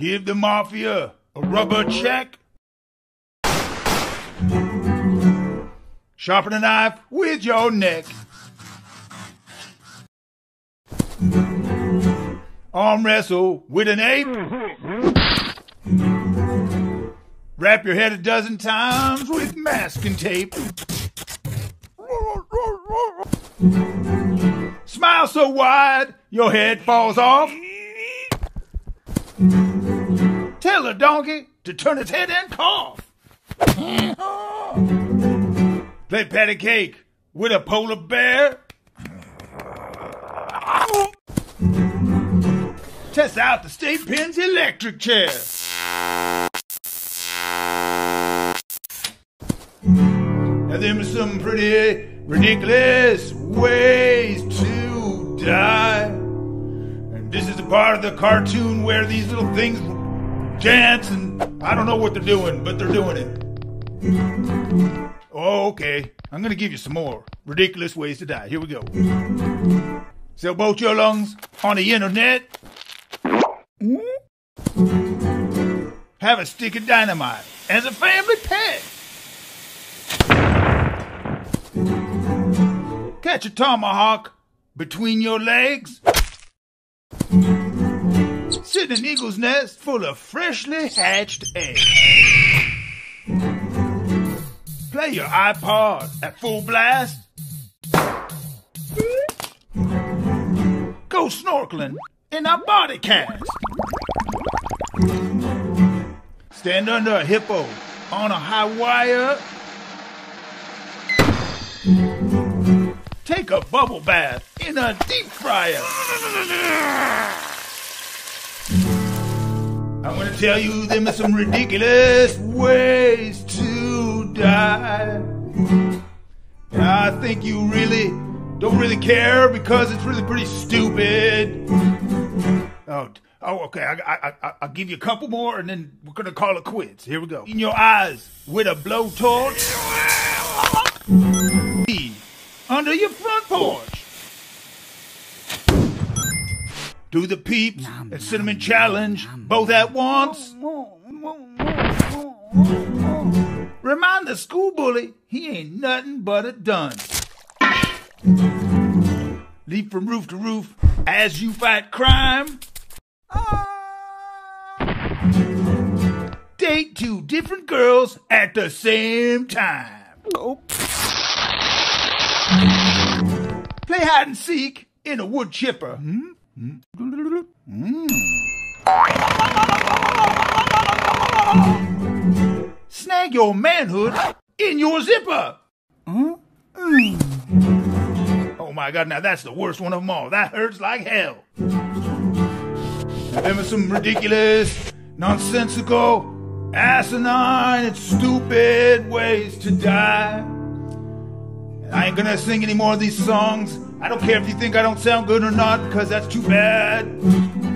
Give the mafia a rubber check. Sharpen a knife with your neck. Arm wrestle with an ape. Wrap your head a dozen times with masking tape. Smile so wide your head falls off. Tell a donkey to turn its head and cough. Play patty cake with a polar bear. Test out the state pen's electric chair. Now them are some pretty ridiculous ways to die. And this is the part of the cartoon where these little things dance and I don't know what they're doing, but they're doing it. Oh, okay. I'm gonna give you some more ridiculous ways to die. Here we go. Sell both your lungs on the internet. Hmm? Have a stick of dynamite as a family pet. Catch a tomahawk between your legs. Sit in an eagle's nest full of freshly hatched eggs. Play your iPod at full blast. Go snorkeling in a body cast. Stand under a hippo on a high wire. Take a bubble bath in a deep fryer. Tell you them are some ridiculous ways to die. I think you really don't really care because it's really pretty stupid. Oh, oh okay. I, I, I, I'll give you a couple more and then we're gonna call it quits. Here we go. In your eyes with a blowtorch. Under your front porch. Do the peeps and cinnamon challenge both at once. Remind the school bully he ain't nothing but a dun. Leap from roof to roof as you fight crime. Date two different girls at the same time. Play hide and seek in a wood chipper. Hmm? Mm. Snag your manhood in your zipper. Mm. Oh my god, now that's the worst one of them all. That hurts like hell. Are some ridiculous, nonsensical, asinine, and stupid ways to die. I ain't gonna sing any more of these songs. I don't care if you think I don't sound good or not, because that's too bad.